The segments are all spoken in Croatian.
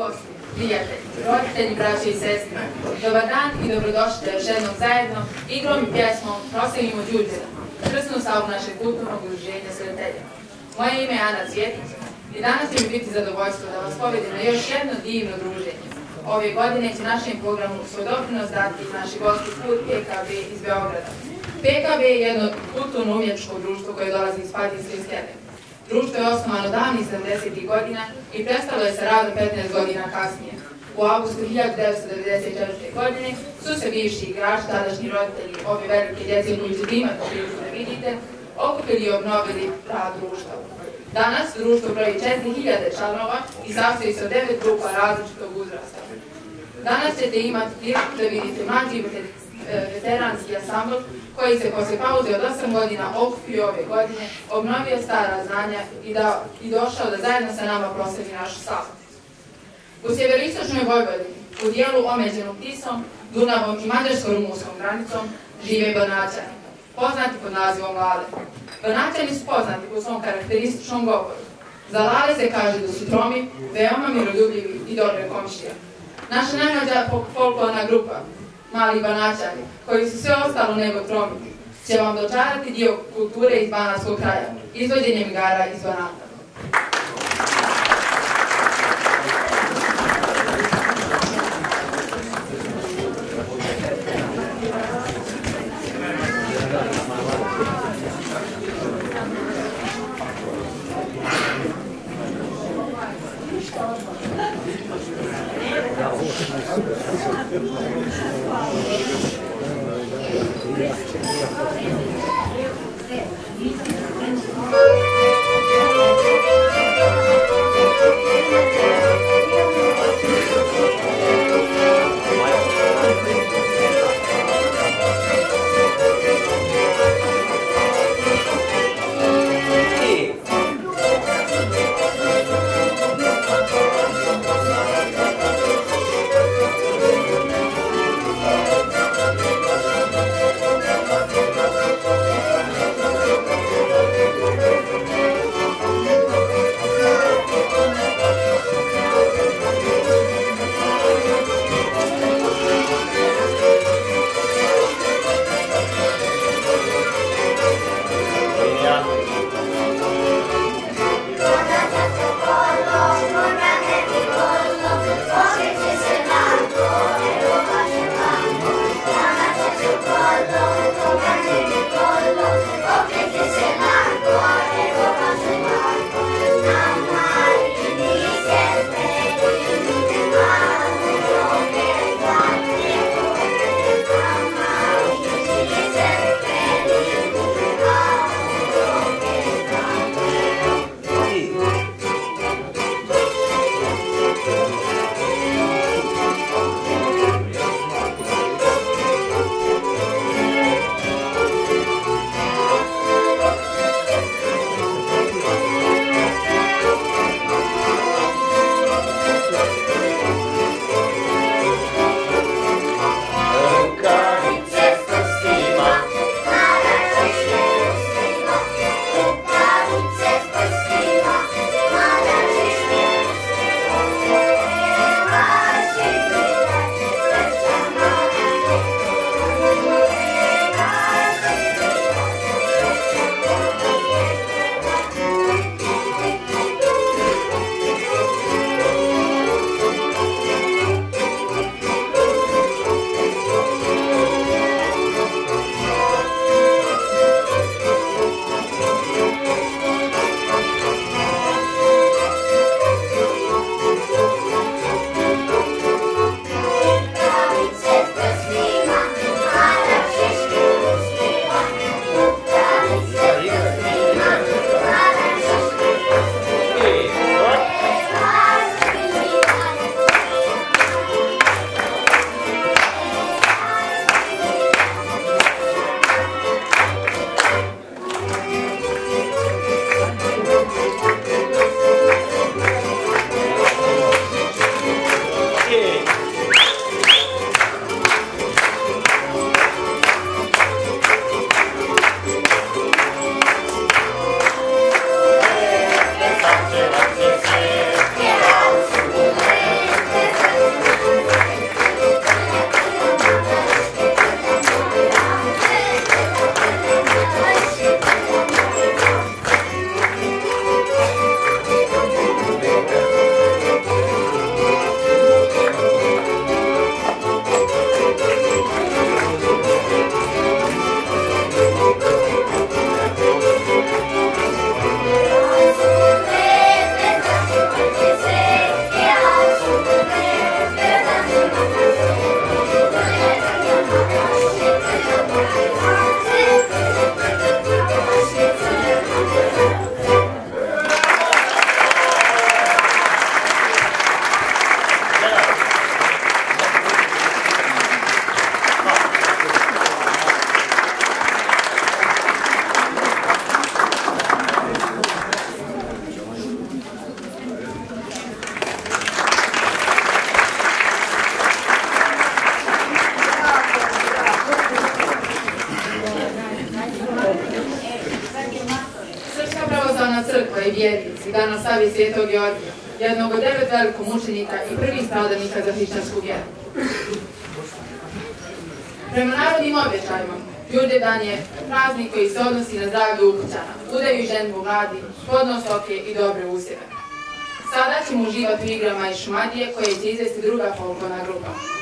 gosti, prijatelji, roditelji, braće i sestre. Dobar dan i dobrodošli još jednom zajedno igrom i pjesmom proslavimo Đurđena, krsnu savu našeg kulturnog udruženja Sretelja. Moje ime je Ana Cvjetić i danas će mi biti zadovoljstvo da vas povedem na još jedno divno druženje. Ove godine će našem programu svoj doprinos dati naši gosti put PKB iz Beograda. PKB je jedno kulturno umjetničko društvo koje dolazi iz Padinske skele. Društvo je osnovano davnih 70. godina i prestalo je sa radom 15 godina kasnije. U augustu 1994. godine su se bivši igrači, tadašnji roditelji ove velike djece koji ćete imati priliku da vidite, okupili i obnovili rad društva. Danas društvo broji 4000 članova i sastoji se od 9 grupa različitog uzrasta. Danas ćete imati priliku da vidite mlađi veteranski asambl koji se poslije pauze od 8 godina okupio ove godine, obnovio stara znanja i, da, i došao da zajedno sa nama proslavi našu slavu. U sjeveristočnoj Vojvodini, u dijelu omeđenom Tisom, Dunavom i Mađarsko-Rumunskom granicom, žive Banaćani, poznati pod nazivom Lale. Banaćani su poznati po svom karakterističnom govoru. Za Lale se kaže da su tromi, veoma miroljubivi i dobre komšije. Naša najmlađa folklorna grupa, mali banaćani, koji su sve ostalo nego tromi, će vam dočarati dio kulture iz Banatskog kraja, izvođenjem igara iz Banata. Obrigado. Slavi svetog jednog od devet velikomučenika i prvih stradalnika za hrišćansku vjeru. Prema narodnim običajima, Đurđevdan je praznik koji se odnosi na zdravlje ukućana, udaju i ženbu mladi, plodnost oke i dobre usjeve. Sada ćemo uživati u igrama iz Šumadije koje će izvesti druga folklorna grupa.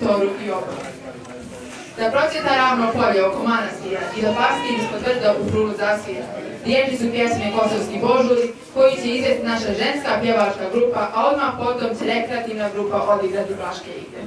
I Da procjeta ravno polje oko manastira i da pastir ispod brda u prulu zasvira. Riječi su pjesme Kosovski Božuli, koji će izvesti naša ženska pjevačka grupa, a odmah potom će rekreativna grupa odigrati plaške igre.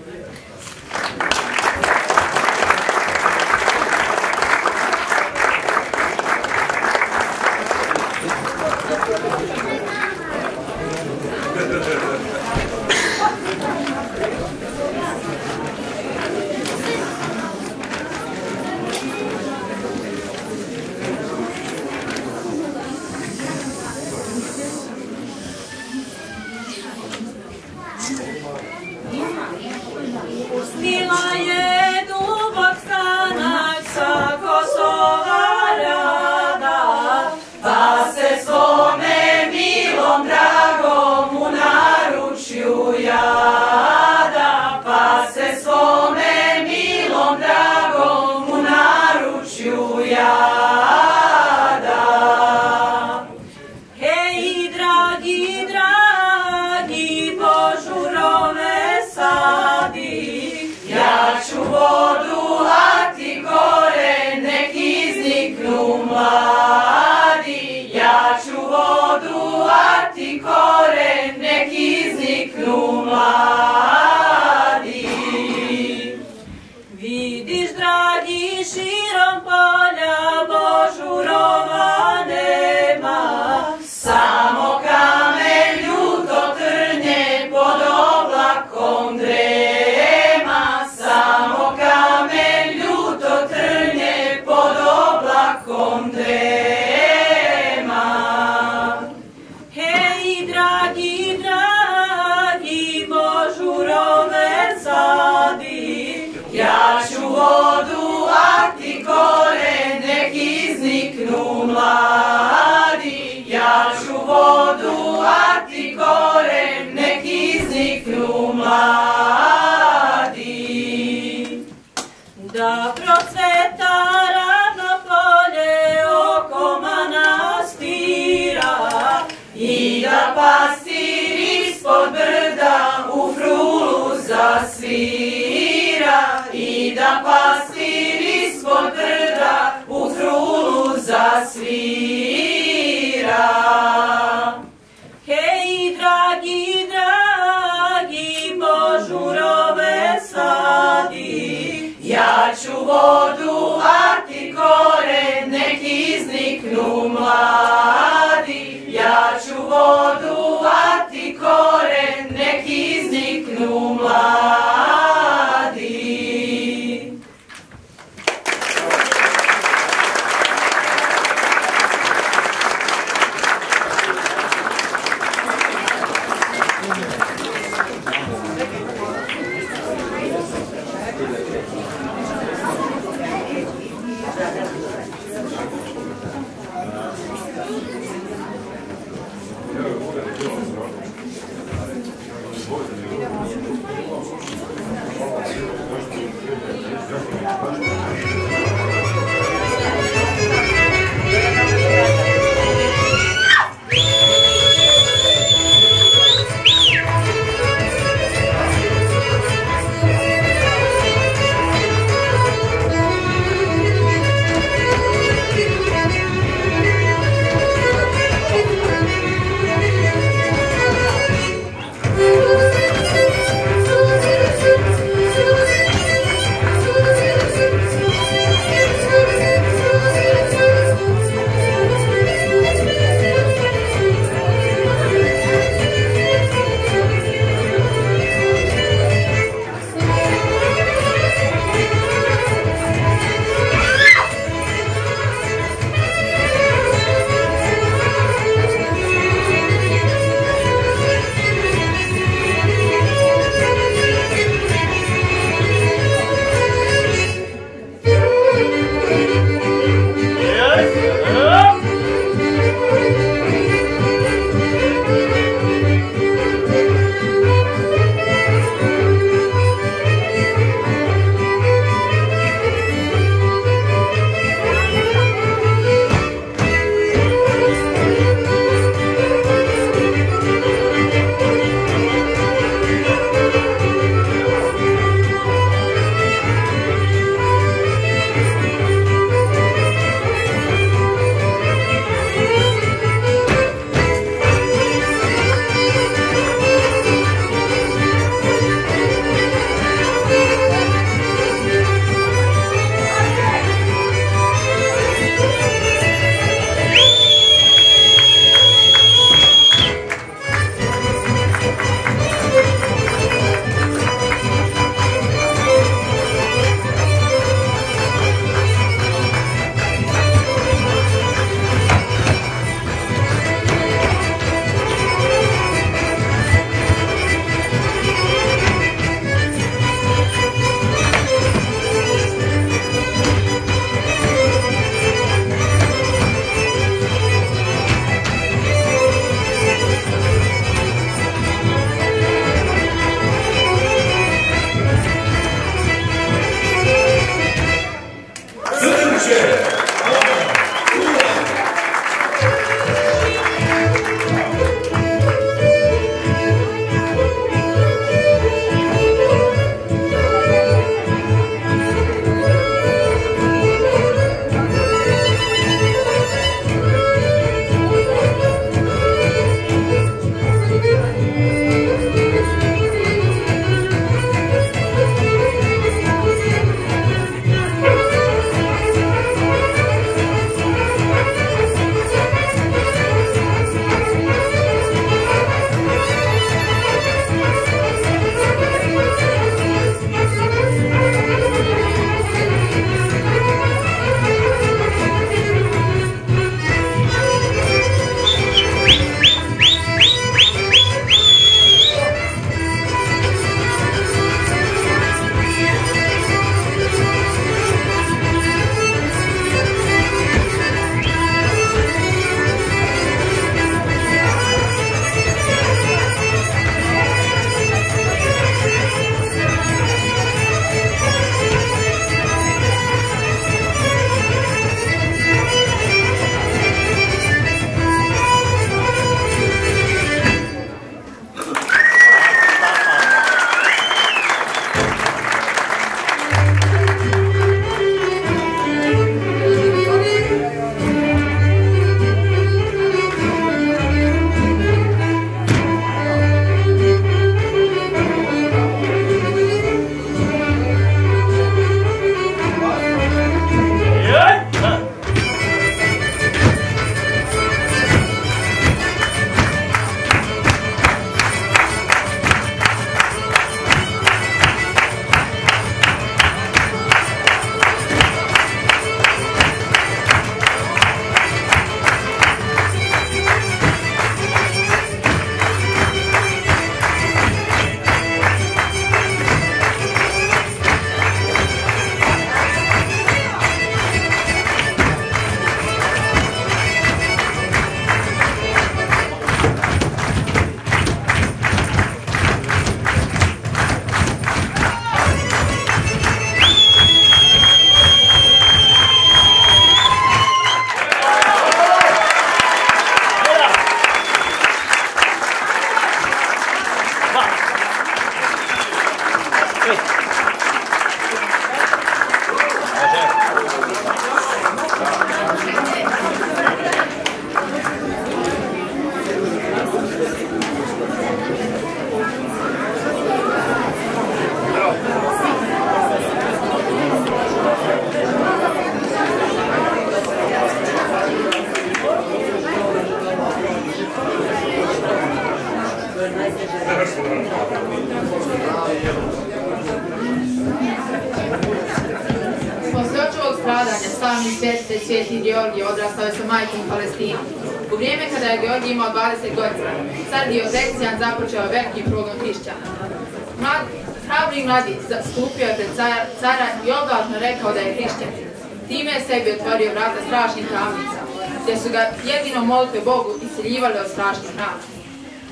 Rekao da je hrišćanin. Time je sebi otvorio vrata strašnih tamnica, gdje su ga jedino molitve Bogu iseljivali od strašnih rana.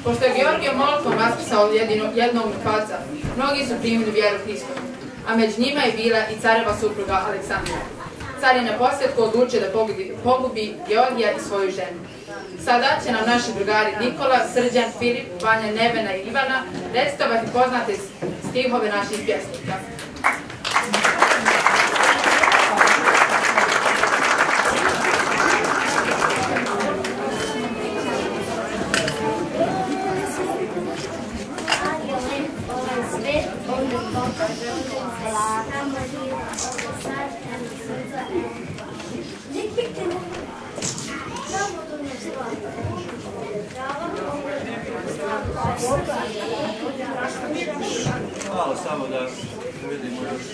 Pošto je Georgije molitvom vaspisao jednog mrtvaca, mnogi su primili vjeru Hristovu, a među njima je bila i careva supruga Aleksandra. Car je na posljedku odlučio da pogubi, Georgija i svoju ženu. Sada će nam naši drugari Nikola, Srđan, Filip, Vanja, Nevena i Ivana recitovati poznate stihove naših pjesnika. Malo samo da vidimo još.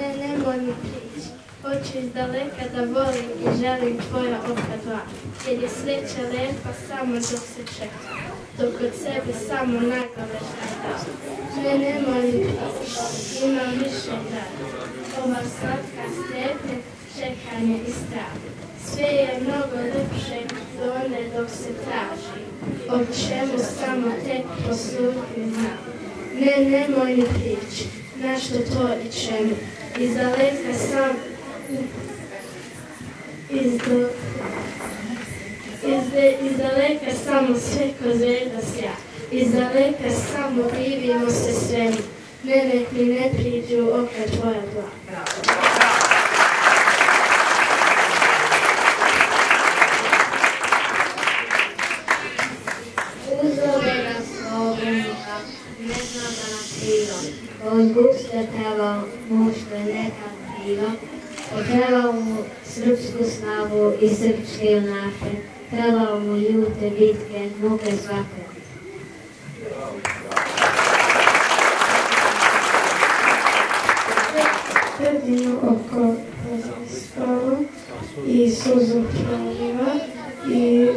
Ne, nemoj mi prići. Hoću iz daleka da volim i želim tvoja oka dva. Jer je sreća lepa samo dok se čeka. Dok od sebe samo nagole šta Ne, nemoj mi prići. Imam više grada. Ova slatka strepnja, čekanje i strah. Sve je mnogo lepše do one dok se traži. O čemu samo tek posluhi znam. Ne, nemoj mi prići, nešto to i čemu. Iz daleka sam iz, do, iz, de, iz daleka samo sve ko zvezda sja. Iz daleka samo divimo se svemu. Ne nek mi ne priđu oka tvoja dva. Uzove nas obrnuka, ne znam da nas krivo. Od guste pevao mušle neka kriva. Pevao mu srpsku slavu i srpske junake. Pevao mu ljute bitke, muke svake. Sredinu oko spava i suzu proliva i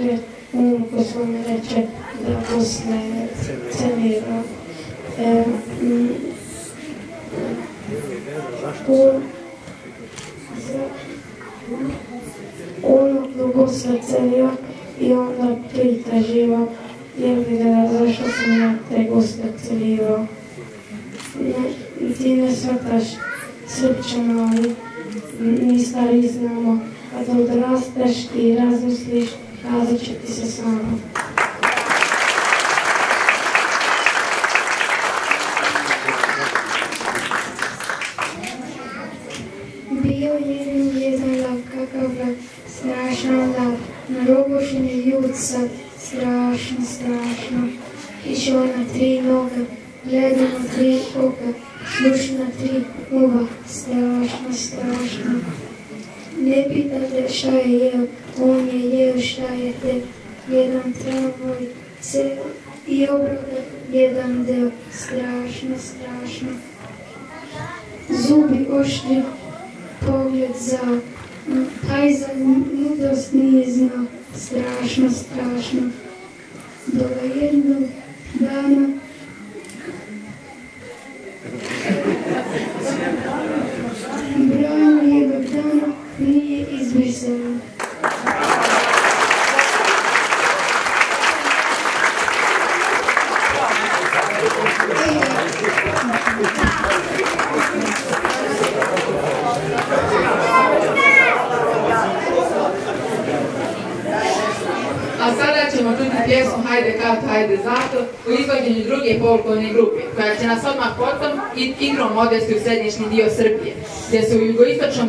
um ko svome reče da posle celira. E, mm, za, ono dugo celio i onda pita živo jer vidjela zašto sam ja te guste celivao. Ne, ti ne shvataš srčano, ali mi stari znamo, kad odrasteš i razmisliš, kazat će ti se samo.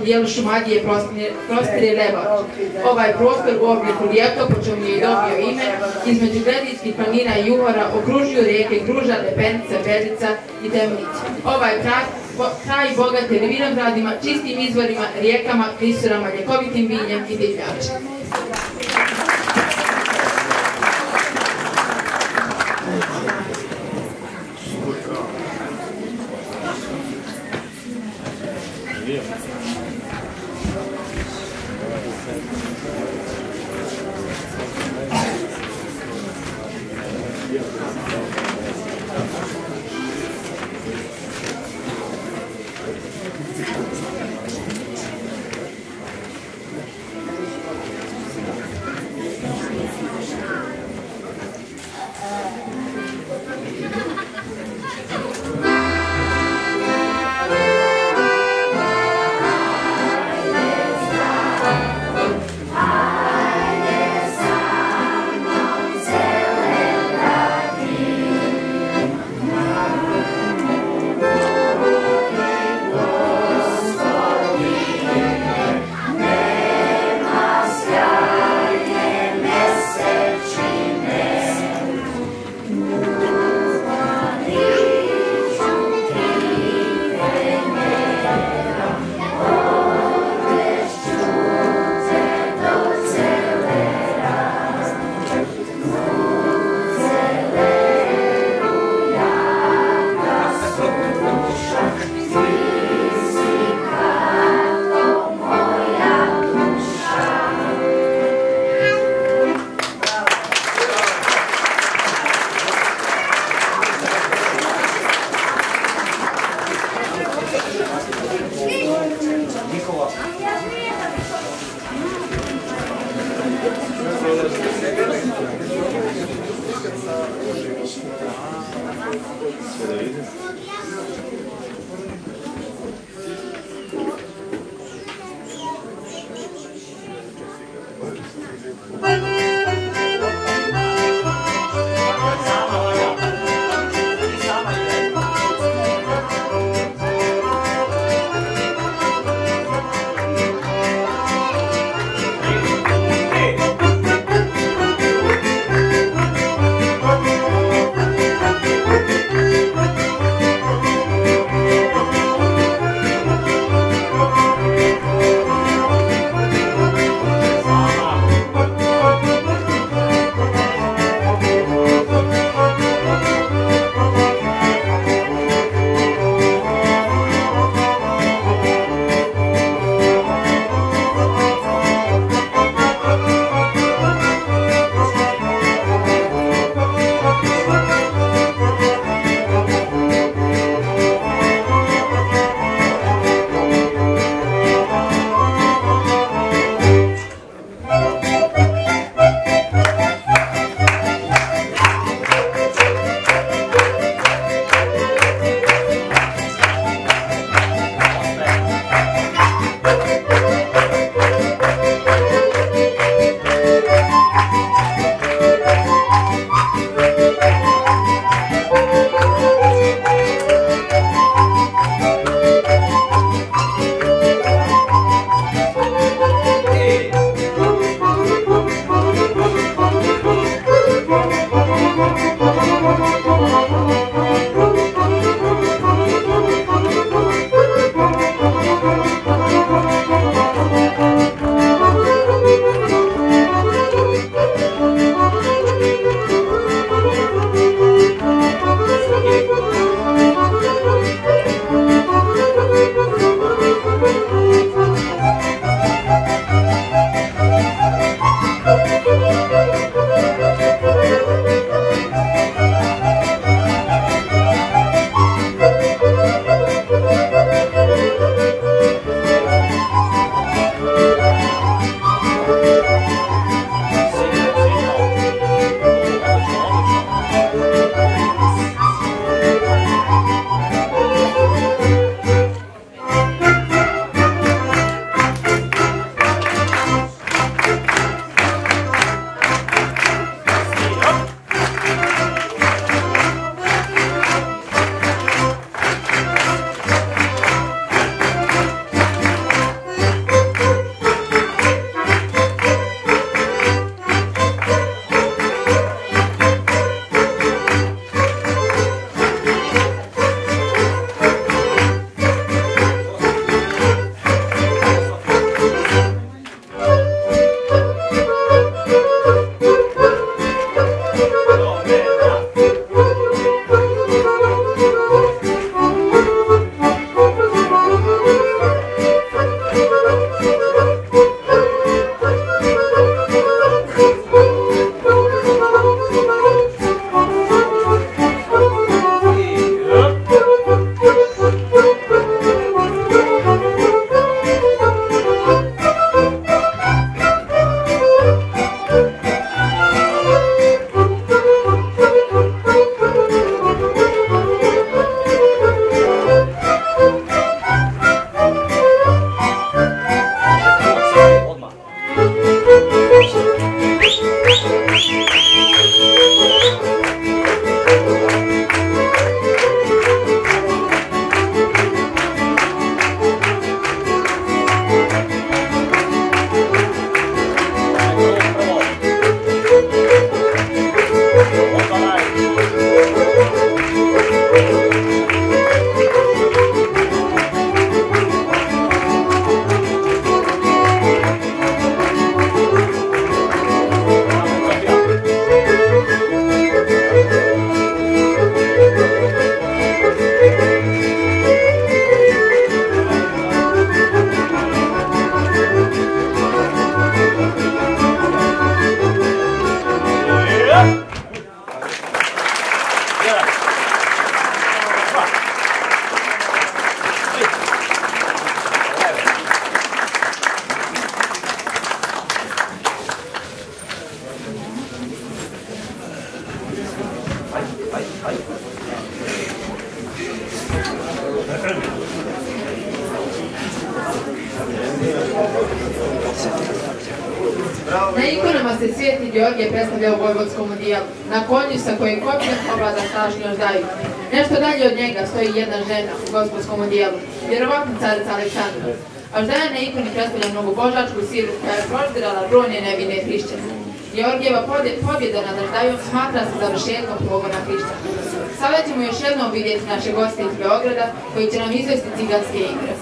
Dijelu Šumadije prostire, Lebač. Ovaj prostor u obliku lijeto, po čemu je i dobio ime, između Gledijskih planina i Juhora okružuju rijeke Gruža, Lepenice, Belica i Temnić. Ovaj kraj, bo- kraj bogat je vinogradima, čistim izvorima, rijekama, klisurama, ljekovitim vinjem i divljačem. Давай, dijelu, vjerovatno carica Aleksandra. A žena na ikoni predstavlja mnogu božačku silu koja je proždirala brojne nevine hrišćane. Georgijeva pobjeda nad Aždajom smatra se završetkom pogona hrišćana. Sada ćemo još jednom vidjeti naše goste iz Beograda koji će nam izvesti ciganske igre.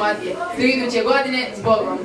Šumadije. Do iduće godine, s Bogom!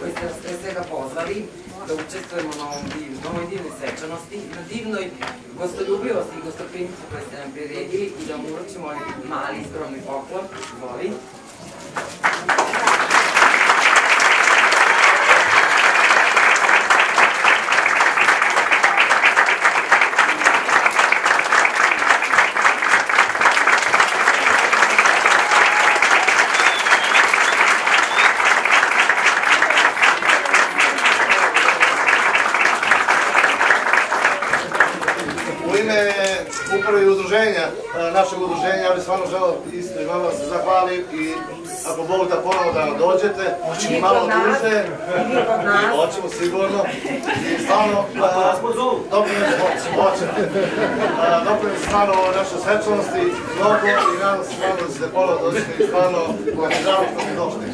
Koji ste nas svega pozvali da učestvujemo na ovom div, na ovoj divnoj svečanosti, na divnoj gostoljubivosti i gostoprimstvu koje ste nam priredili i da vam uručimo ovaj mali skromni poklon. Voli. U ime uprave i udruženja, e, našeg udruženja, ja bih stvarno želeo isto i vama se zahvalim i ako Bog da ponovo da dođete, I malo duže, hoćemo sigurno, i stvarno, doprinos hoćete, doprinos stvarno ovoj našoj svečanosti, mnogo i nadam se stvarno da ste ponovo došli i stvarno, u vam je žao što ste došli.